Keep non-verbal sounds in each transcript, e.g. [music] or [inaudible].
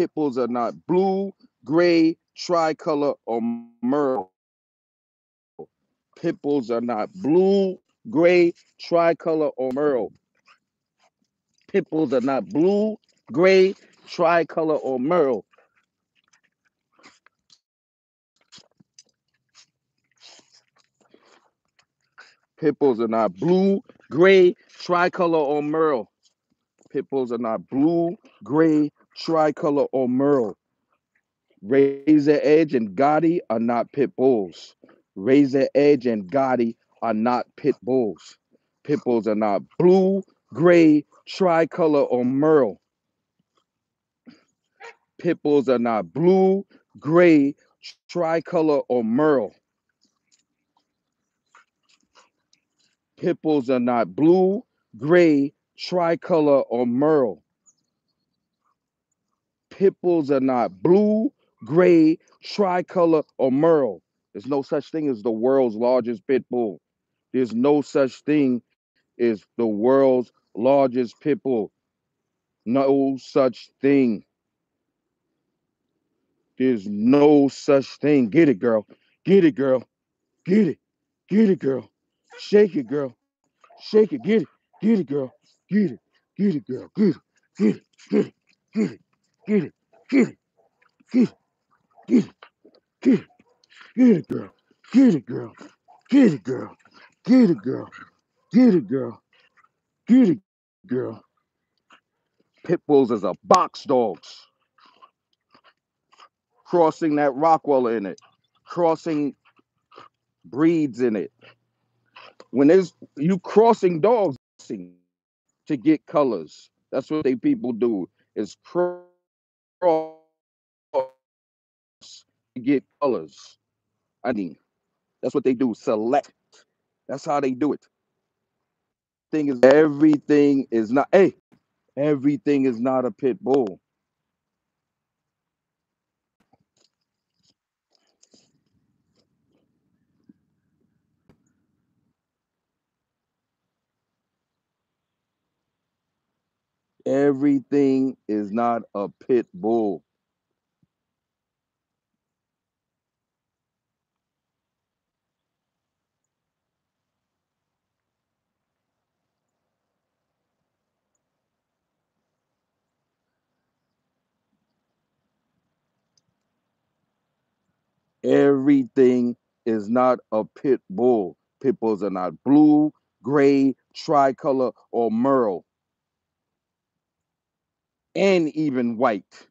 Pit bulls are not blue, gray, tricolor, or merle. Pit bulls are not blue, gray, tricolor, or merle. Pit bulls are not blue, gray, tricolor, or merle. Pit bulls are not blue, gray, tricolor, or merle. Pit bulls are not blue, gray, tricolor, or merle. Razor Edge and Gotti are not pit bulls. Razor Edge and Gotti are not pit bulls. Pit bulls are not blue, gray, tricolor, or merle. Pit bulls are not blue, gray, tricolor, or merle. Pit bulls are not blue, gray, tricolor, or merle. Pit bulls are not blue, gray, tricolor, or merle. There's no such thing as the world's largest pit bull. There's no such thing as the world's largest pit bull. No such thing. There's no such thing. Get it, girl. Get it, girl. Get it. Get it, girl. Shake it, girl. Shake it. Get it. Get it, girl. Get it. Get it, girl. Get it. Get it. Get it. Get it. Get it. Get it. Get it. Get it. Get it. Get it, girl. Get it, girl. Get it, girl. Get it, girl. Get it, girl. Get it, girl. Pit bulls is a box dogs. Crossing that Rockwell in it. Crossing breeds in it. When there's you crossing dogs to get colors. That's what they people do. Is cross to get colors. I mean, that's what they do. Select. That's how they do it. Thing is, everything is not. Hey, everything is not a pit bull. Everything is not a pit bull. Everything is not a pit bull. Pit bulls are not blue, gray, tricolor, or merle, and even white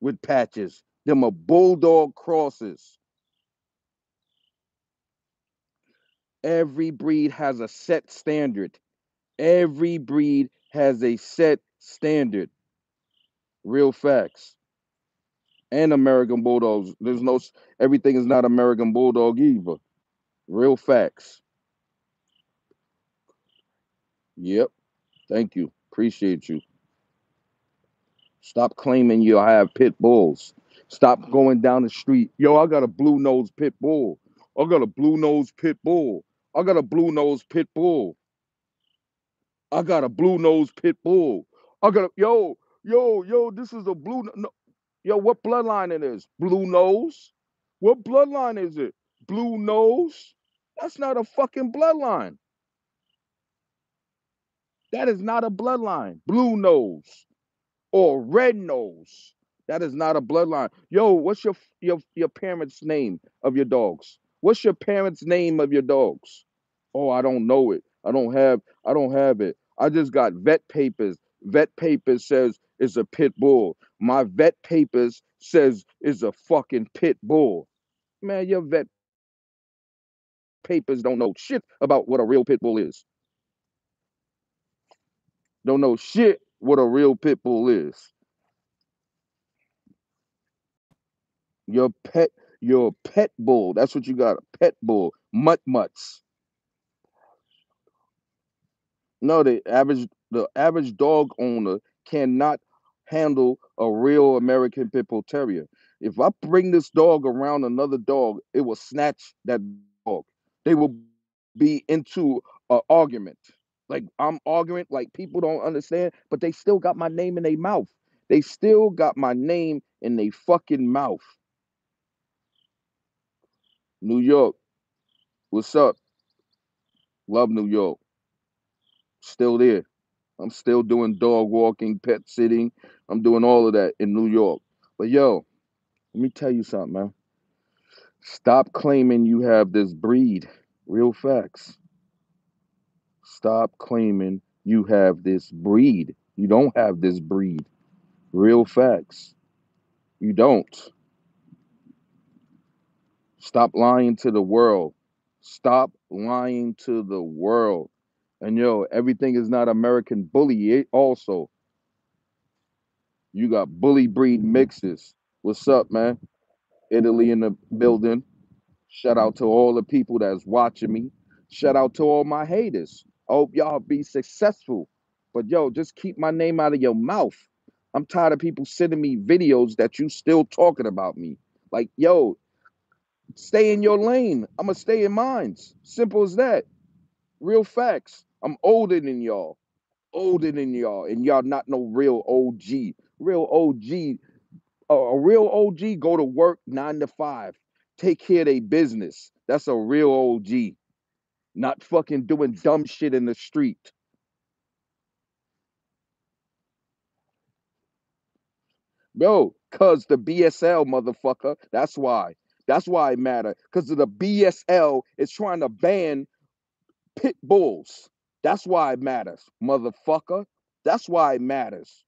with patches. Them are bulldog crosses. Every breed has a set standard. Every breed has a set standard. Real facts. And American Bulldogs. There's no, everything is not American Bulldog either. Real facts. Yep. Thank you. Appreciate you. Stop claiming you have pit bulls. Stop going down the street. Yo, I got a blue nose pit bull. I got a blue nose pit bull. I got a blue nose pit bull. I got a blue nose pit bull. I got a yo, yo, yo, this is a blue no, yo, what bloodline it is? Blue nose? What bloodline is it? Blue nose? That's not a fucking bloodline. That is not a bloodline. Blue nose or red nose. That is not a bloodline. Yo, what's your your your parents' name of your dogs? What's your parents' name of your dogs? Oh, I don't know it. I don't have I don't have it. I just got vet papers. Vet papers says it's a pit bull. My vet papers says it's a fucking pit bull. Man, your vet papers don't know shit about what a real pit bull is. Don't know shit what a real pit bull is. Your pet, your pet bull. That's what you got. A pet bull. Mutt mutts. No, the average the average dog owner cannot handle a real American Pit Bull Terrier. If I bring this dog around another dog, it will snatch that dog. They will be into an argument. Like I'm arguing, like people don't understand, but they still got my name in their mouth. They still got my name in their fucking mouth. New York, what's up? Love New York. Still there. I'm still doing dog walking, pet sitting. I'm doing all of that in New York. But yo, let me tell you something, man. Stop claiming you have this breed. Real facts. Stop claiming you have this breed. You don't have this breed. Real facts. You don't. Stop lying to the world. Stop lying to the world. And yo, everything is not American bully. Also, you got bully breed mixes. What's up, man? Italy in the building. Shout out to all the people that's watching me. Shout out to all my haters. I hope y'all be successful. But yo, just keep my name out of your mouth. I'm tired of people sending me videos that you still talking about me. Like, yo, stay in your lane. I'ma stay in mine. Simple as that. Real facts. I'm older than y'all. Older than y'all. And y'all not no real OG. Real OG. A, a real OG go to work nine to five. Take care of their business. That's a real OG. Not fucking doing dumb shit in the street. Bro, cause the BSL motherfucker. That's why. That's why it matter. Cause the BSL is trying to ban pit bulls. That's why it matters, motherfucker. That's why it matters.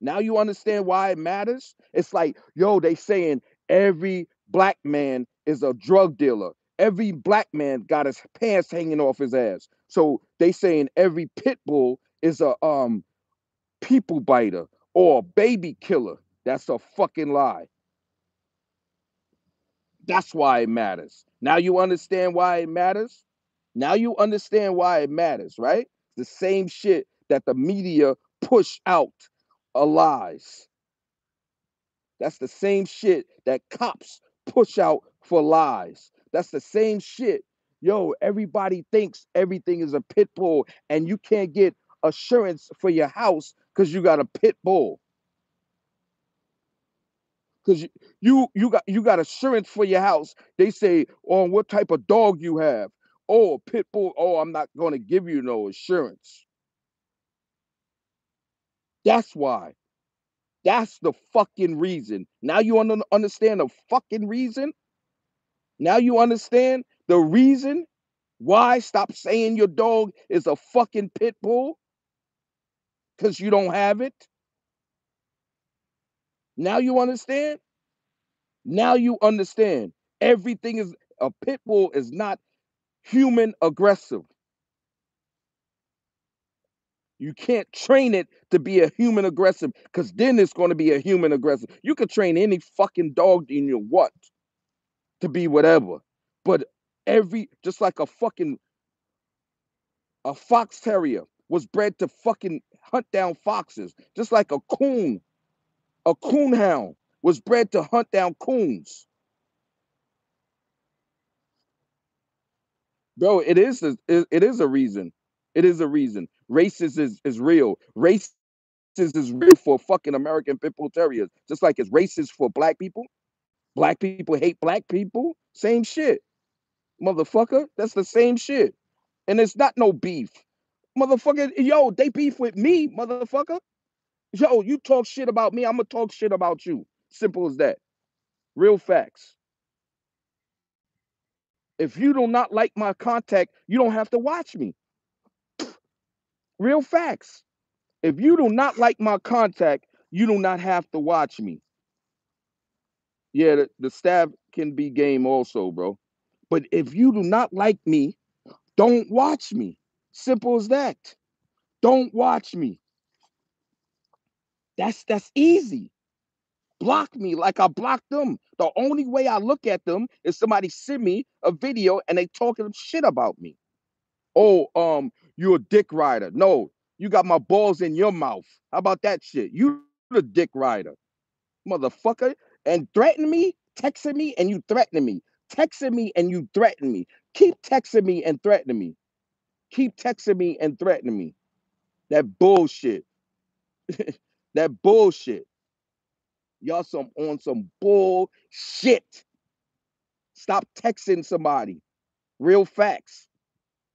Now you understand why it matters? It's like, yo, they saying every black man is a drug dealer. Every black man got his pants hanging off his ass. So they saying every pit bull is a um people biter or a baby killer. That's a fucking lie. That's why it matters. Now you understand why it matters? Now you understand why it matters, right? The same shit that the media push out a lies. That's the same shit that cops push out for lies. That's the same shit. Yo, everybody thinks everything is a pit bull and you can't get assurance for your house because you got a pit bull. Because you, you got you got assurance for your house. They say on what type of dog you have. Oh, pit bull. Oh, I'm not to give you no assurance. That's why. That's the fucking reason. Now you un- understand the fucking reason? Now you understand the reason why stop saying your dog is a fucking pit bull? Because you don't have it? Now you understand? Now you understand. Everything is a pit bull is not human aggressive. You can't train it to be a human aggressive because then it's going to be a human aggressive. You could train any fucking dog in your what to be whatever. But every just like a fucking a fox terrier was bred to fucking hunt down foxes, just like a coon, a coon hound was bred to hunt down coons. Bro, it is a, it, is a reason. It is a reason. Racism is, is real. Racism is real for fucking American pit bull terriers, just like it's racist for black people. Black people hate black people. Same shit, motherfucker. That's the same shit. And it's not no beef, motherfucker. Yo, they beef with me, motherfucker. Yo, you talk shit about me, I'm gonna talk shit about you. Simple as that. Real facts. If you do not like my contact, you don't have to watch me. Real facts. If you do not like my contact, you do not have to watch me. Yeah, the, the staff can be game also, bro. But if you do not like me, don't watch me. Simple as that. Don't watch me. That's that's easy. Block me like I blocked them. The only way I look at them is somebody send me a video and they talking shit about me. Oh, um, you're a dick rider. No, you got my balls in your mouth. How about that shit? You the dick rider, motherfucker. And threaten me, texting me, and you threatening me. Texting me and you threaten me. Keep texting me and threatening me. Keep texting me and threatening me. That bullshit. [laughs] that bullshit. Y'all some on some bull shit. Stop texting somebody. Real facts.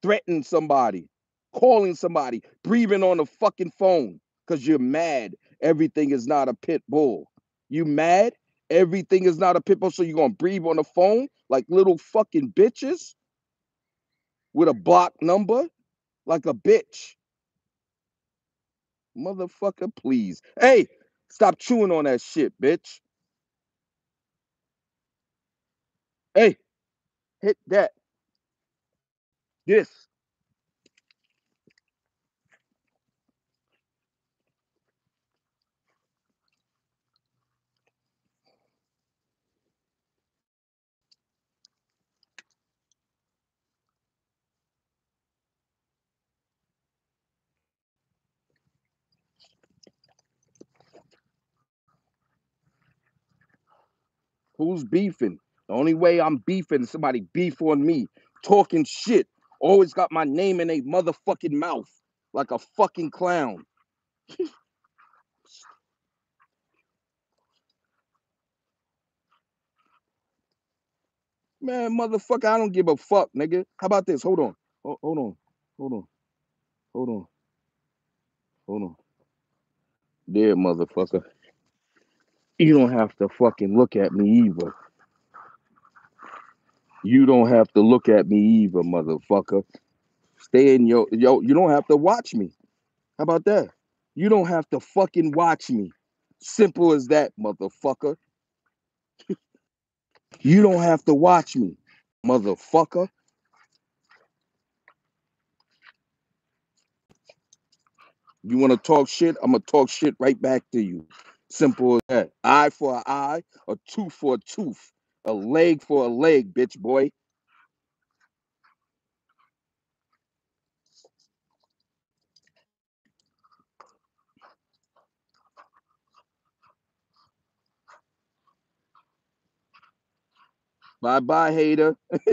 Threatening somebody. Calling somebody. Breathing on the fucking phone. Because you're mad. Everything is not a pit bull. You mad? Everything is not a pit bull. So you're gonna breathe on the phone like little fucking bitches with a block number? Like a bitch. Motherfucker, please. Hey, stop chewing on that shit, bitch. Hey, hit that. This. Who's beefing? The only way I'm beefing is somebody beef on me, talking shit. Always got my name in a motherfucking mouth like a fucking clown. [laughs] Man, motherfucker, I don't give a fuck, nigga. How about this? Hold on. Ho- Hold on. Hold on. Hold on. Hold on. There, motherfucker. You don't have to fucking look at me either. You don't have to look at me either, motherfucker. Stay in your yo, you don't have to watch me. How about that? You don't have to fucking watch me. Simple as that, motherfucker. [laughs] You don't have to watch me, motherfucker. You want to talk shit? I'm gonna talk shit right back to you. Simple as that. Eye for an eye, a tooth for a tooth, a leg for a leg, bitch boy. Bye bye, hater. [laughs]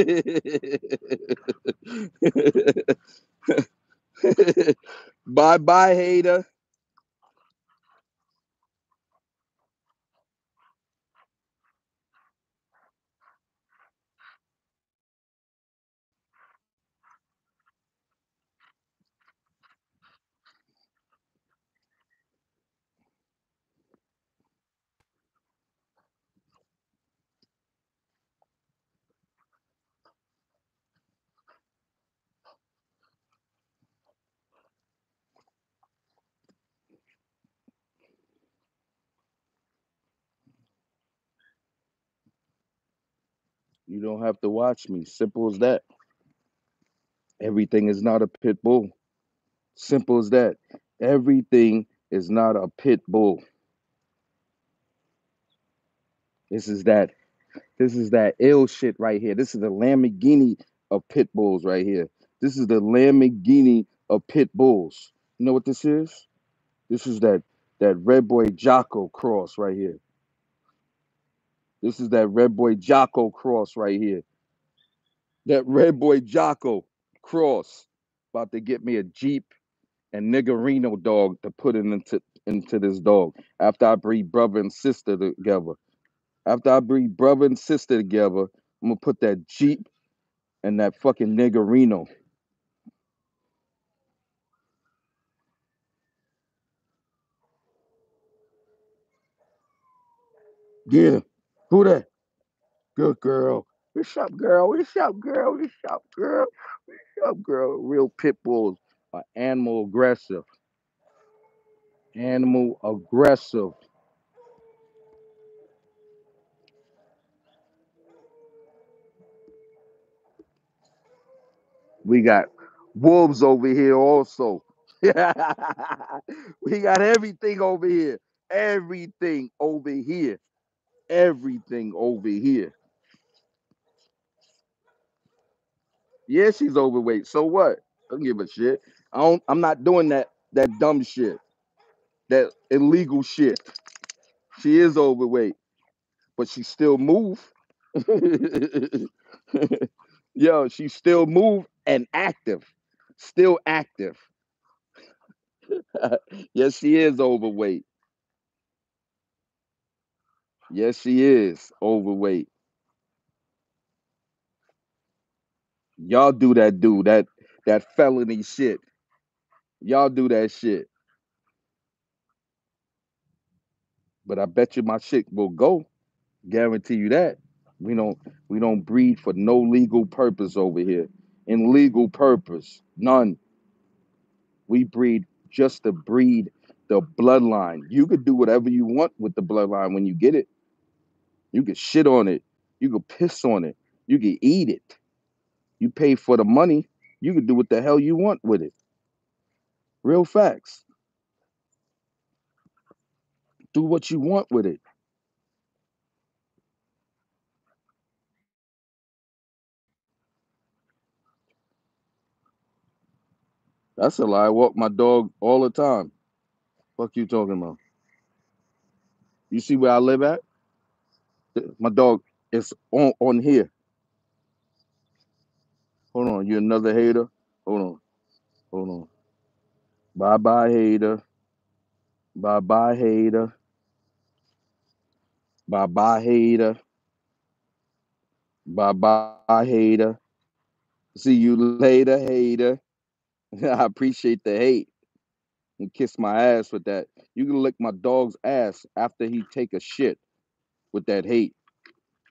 bye bye, hater. You don't have to watch me. Simple as that. Everything is not a pit bull. Simple as that. Everything is not a pit bull. This is that. This is that ill shit right here. This is the Lamborghini of pit bulls right here. This is the Lamborghini of pit bulls. You know what this is? This is that that Red Boy Jocko cross right here. This is that Red Boy Jocko cross right here. That Red Boy Jocko cross. About to get me a Jeep and niggerino dog to put it into into this dog after I breed brother and sister together. After I breed brother and sister together, I'm gonna put that Jeep and that fucking niggerino. Him. Who that? Good girl. What's up, girl? What's up, girl? What's up, girl? What's up, girl? Real pit bulls are animal aggressive. Animal aggressive. We got wolves over here also. [laughs] we got everything over here. Everything over here. Everything over here. Yeah, she's overweight. So what? I Don't give a shit. I don't I'm not doing that that dumb shit. That illegal shit. She is overweight, but she still move. [laughs] Yo, she still move and active. Still active. [laughs] yes, she is overweight. Yes, she is overweight. Y'all do that, do that that felony shit. Y'all do that shit. But I bet you my shit will go. Guarantee you that. We don't we don't breed for no legal purpose over here. In legal purpose, none. We breed just to breed the bloodline. You could do whatever you want with the bloodline when you get it. You could shit on it. You could piss on it. You could eat it. You pay for the money. You could do what the hell you want with it. Real facts. Do what you want with it. That's a lie. I walk my dog all the time. Fuck you talking about? You see where I live at? My dog is on on here. Hold on, you another hater? Hold on, hold on. Bye bye hater. Bye bye hater. Bye bye hater. Bye bye hater. See you later, hater. [laughs] I appreciate the hate and kiss my ass with that. You can lick my dog's ass after he take a shit with that hate.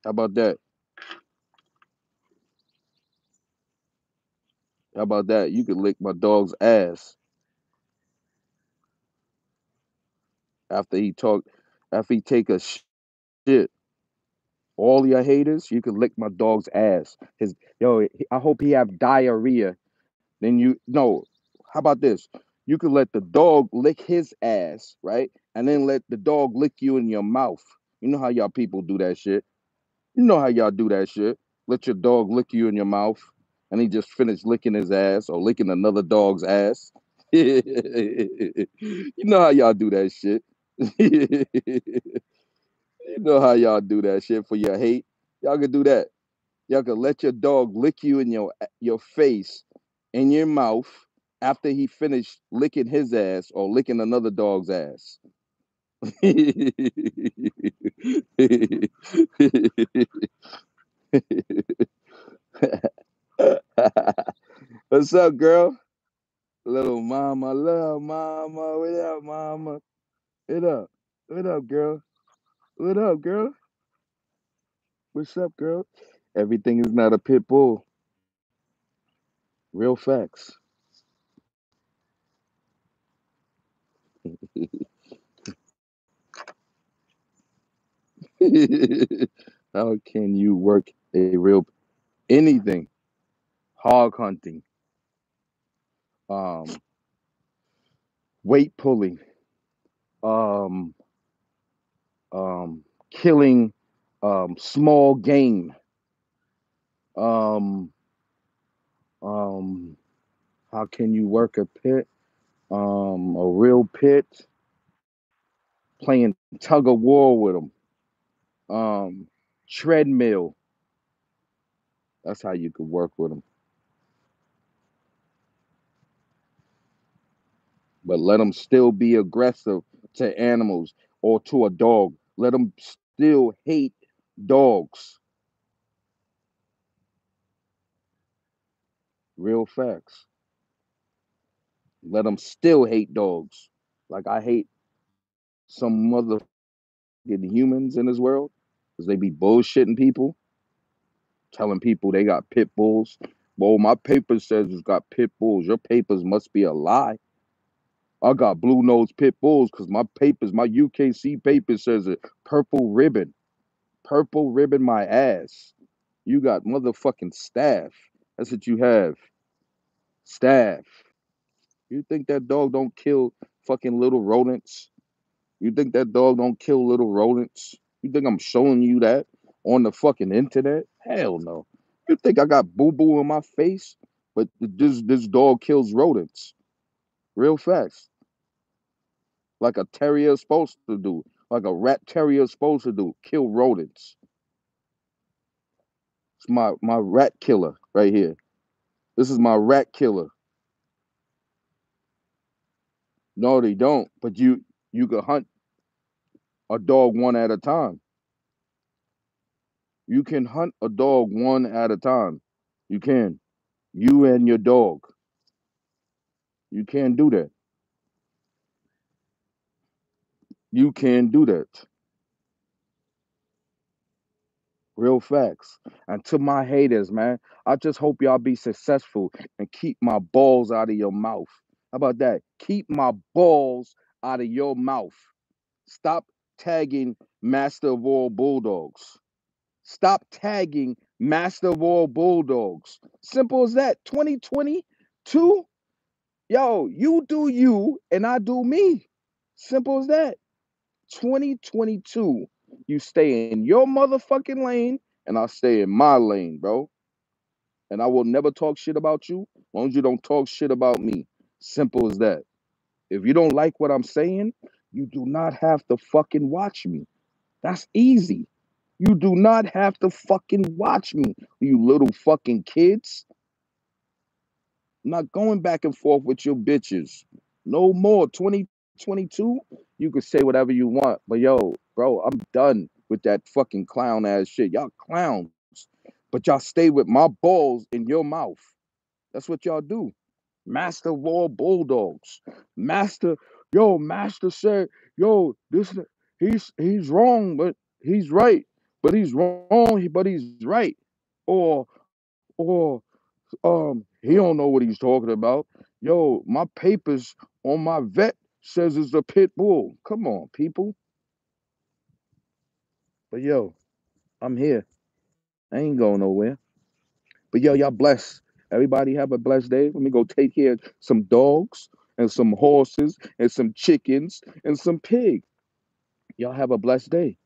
How about that? How about that? You can lick my dog's ass after he talk after he take a shit. All your haters, you can lick my dog's ass. His yo, I hope he have diarrhea. Then you no. How about this? You could let the dog lick his ass, right? And then let the dog lick you in your mouth. You know how y'all people do that shit. You know how y'all do that shit. Let your dog lick you in your mouth, and he just finished licking his ass or licking another dog's ass. [laughs] you know how y'all do that shit. [laughs] You know how y'all do that shit for your hate. Y'all can do that. Y'all can let your dog lick you in your your face, in your mouth, after he finished licking his ass or licking another dog's ass. [laughs] What's up, girl? Little mama, love mama. What up, mama? What up? What up, girl? What up, girl? What's up, girl? Everything is not a pit bull. Real facts. [laughs] How can you work a real anything? Hog hunting, um, weight pulling, um, um, killing um, small game, um, um, how can you work a pit? Um, a real pit, playing tug of war with them, um, treadmill. That's how you could work with them. But let them still be aggressive to animals or to a dog. Let them still hate dogs. Real facts. Let them still hate dogs. Like I hate some mother humans in this world because they be bullshitting people, telling people they got pit bulls. Well, my paper says it's got pit bulls. Your papers must be a lie. I got blue nose pit bulls because my papers, my UKC paper says it purple ribbon. Purple ribbon my ass. You got motherfucking staff. That's what you have. Staff. You think that dog don't kill fucking little rodents? You think that dog don't kill little rodents? You think I'm showing you that on the fucking internet? Hell no. You think I got boo boo in my face? But this this dog kills rodents. Real fast, Like a terrier is supposed to do. Like a rat terrier is supposed to do. Kill rodents. It's my my rat killer right here. This is my rat killer. No, they don't. But you you can hunt a dog one at a time. You can hunt a dog one at a time. You can. You and your dog. You can't do that. You can do that. Real facts. And to my haters, man, I just hope y'all be successful and keep my balls out of your mouth. How about that? Keep my balls out of your mouth. Stop tagging Master of All Bulldogs. Stop tagging Master of All Bulldogs. Simple as that. 2022. Yo, you do you and I do me. Simple as that. 2022. You stay in your motherfucking lane and I'll stay in my lane, bro. And I will never talk shit about you as long as you don't talk shit about me. Simple as that. If you don't like what I'm saying, you do not have to fucking watch me. That's easy. You do not have to fucking watch me, you little fucking kids. I'm not going back and forth with your bitches. No more. 2022, you can say whatever you want. But yo, bro, I'm done with that fucking clown ass shit. Y'all clowns. But y'all stay with my balls in your mouth. That's what y'all do. Master of all bulldogs. Master, yo, Master said, yo, this he's he's wrong, but he's right. But he's wrong, but he's right. Or or um he don't know what he's talking about. Yo, my papers on my vet says it's a pit bull. Come on, people. But yo, I'm here. I ain't going nowhere. But yo, y'all bless. Everybody have a blessed day. Let me go take care of some dogs and some horses and some chickens and some pigs. Y'all have a blessed day.